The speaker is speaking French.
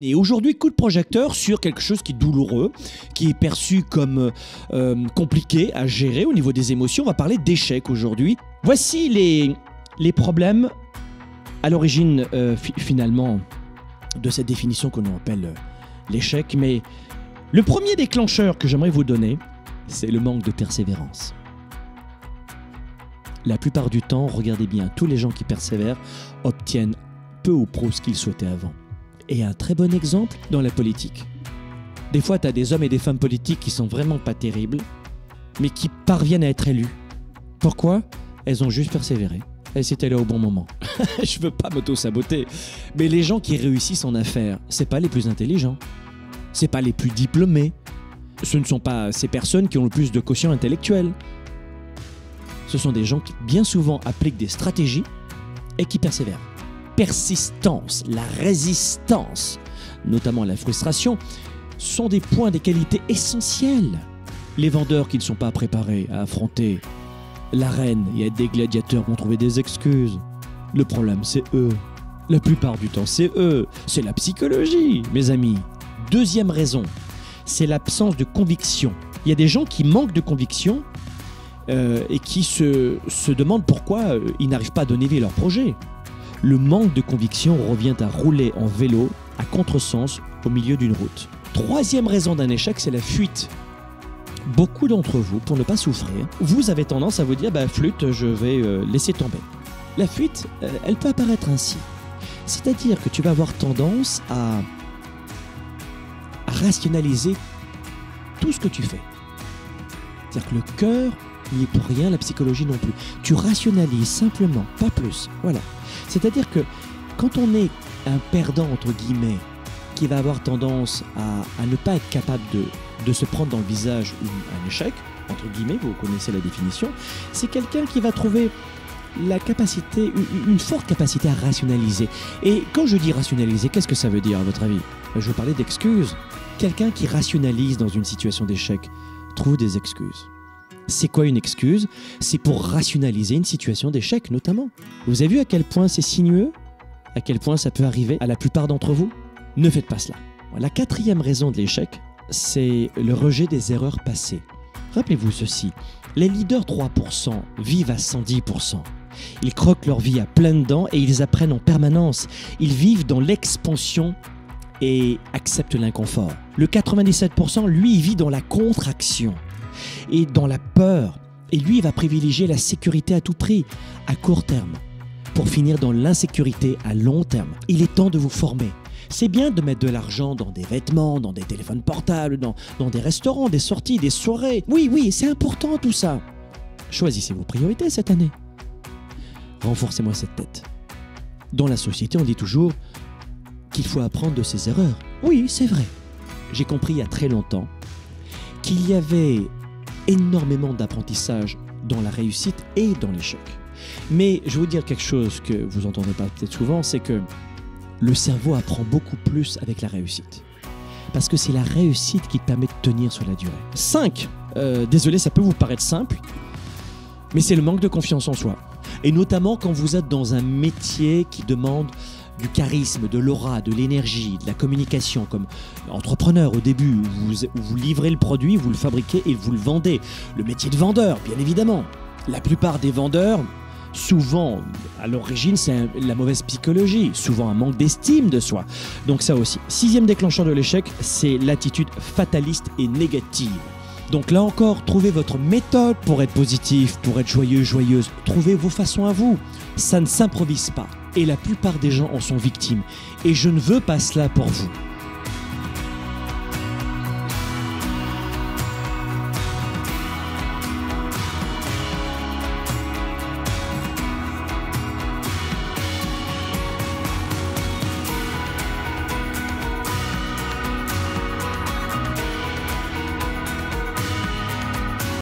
Et aujourd'hui, coup de projecteur sur quelque chose qui est douloureux, qui est perçu comme euh, compliqué à gérer au niveau des émotions. On va parler d'échec aujourd'hui. Voici les, problèmes à l'origine euh, fi- finalement de cette définition que l'on appelle euh, l'échec. Mais le premier déclencheur que j'aimerais vous donner, c'est le manque de persévérance. La plupart du temps, regardez bien, tous les gens qui persévèrent obtiennent peu ou prou ce qu'ils souhaitaient avant. Et un très bon exemple dans la politique. Des fois, tu as des hommes et des femmes politiques qui sont vraiment pas terribles, mais qui parviennent à être élus. Pourquoi? Elles ont juste persévéré. Elles étaient là au bon moment. Je veux pas m'auto-saboter, mais les gens qui réussissent en affaires, c'est pas les plus intelligents. C'est pas les plus diplômés. Ce ne sont pas ces personnes qui ont le plus de quotient intellectuel. Ce sont des gens qui bien souvent appliquent des stratégies et qui persévèrent persistance, la résistance, notamment la frustration, sont des points, des qualités essentielles. Les vendeurs qui ne sont pas préparés à affronter l'arène et être des gladiateurs vont trouver des excuses. Le problème, c'est eux. La plupart du temps, c'est eux. C'est la psychologie, mes amis. Deuxième raison, c'est l'absence de conviction. Il y a des gens qui manquent de conviction euh, et qui se, se demandent pourquoi euh, ils n'arrivent pas à donner vie à leur projet le manque de conviction revient à rouler en vélo à contresens au milieu d'une route. Troisième raison d'un échec, c'est la fuite. Beaucoup d'entre vous, pour ne pas souffrir, vous avez tendance à vous dire bah, flûte, je vais euh, laisser tomber. La fuite, euh, elle peut apparaître ainsi. C'est-à-dire que tu vas avoir tendance à, à rationaliser tout ce que tu fais. C'est-à-dire que le cœur n'y est pour rien, la psychologie non plus. Tu rationalises simplement, pas plus. Voilà. C'est-à-dire que quand on est un perdant, entre guillemets, qui va avoir tendance à, ne pas être capable de, se prendre dans le visage un échec, entre guillemets, vous connaissez la définition, c'est quelqu'un qui va trouver la capacité, une forte capacité à rationaliser. Et quand je dis rationaliser, qu'est-ce que ça veut dire à votre avis? Je veux parler d'excuses. Quelqu'un qui rationalise dans une situation d'échec trouve des excuses. C'est quoi une excuse? C'est pour rationaliser une situation d'échec notamment. Vous avez vu à quel point c'est sinueux? À quel point ça peut arriver à la plupart d'entre vous? Ne faites pas cela. La quatrième raison de l'échec, c'est le rejet des erreurs passées. Rappelez-vous ceci, les leaders 3% vivent à 110%. Ils croquent leur vie à pleines dents et ils apprennent en permanence. Ils vivent dans l'expansion et acceptent l'inconfort. Le 97%, lui, vit dans la contraction et dans la peur. Et lui, il va privilégier la sécurité à tout prix, à court terme, pour finir dans l'insécurité à long terme. Il est temps de vous former. C'est bien de mettre de l'argent dans des vêtements, dans des téléphones portables, dans, dans des restaurants, des sorties, des soirées. Oui, oui, c'est important tout ça. Choisissez vos priorités cette année. Renforcez-moi cette tête. Dans la société, on dit toujours qu'il faut apprendre de ses erreurs. Oui, c'est vrai. J'ai compris il y a très longtemps qu'il y avait énormément d'apprentissage dans la réussite et dans l'échec. Mais je vais vous dire quelque chose que vous entendez pas peut-être souvent, c'est que le cerveau apprend beaucoup plus avec la réussite. Parce que c'est la réussite qui permet de tenir sur la durée. 5. désolé, ça peut vous paraître simple, mais c'est le manque de confiance en soi. Et notamment quand vous êtes dans un métier qui demande du charisme, de l'aura, de l'énergie, de la communication, comme entrepreneur au début, où vous, vous livrez le produit, vous le fabriquez et vous le vendez. Le métier de vendeur, bien évidemment. La plupart des vendeurs, souvent, à l'origine, c'est la mauvaise psychologie, souvent un manque d'estime de soi. Donc ça aussi. Sixième déclencheur de l'échec, c'est l'attitude fataliste et négative. Donc là encore, trouvez votre méthode pour être positif, pour être joyeux, joyeuse. Trouvez vos façons à vous. Ça ne s'improvise pas. Et la plupart des gens en sont victimes. Et je ne veux pas cela pour vous.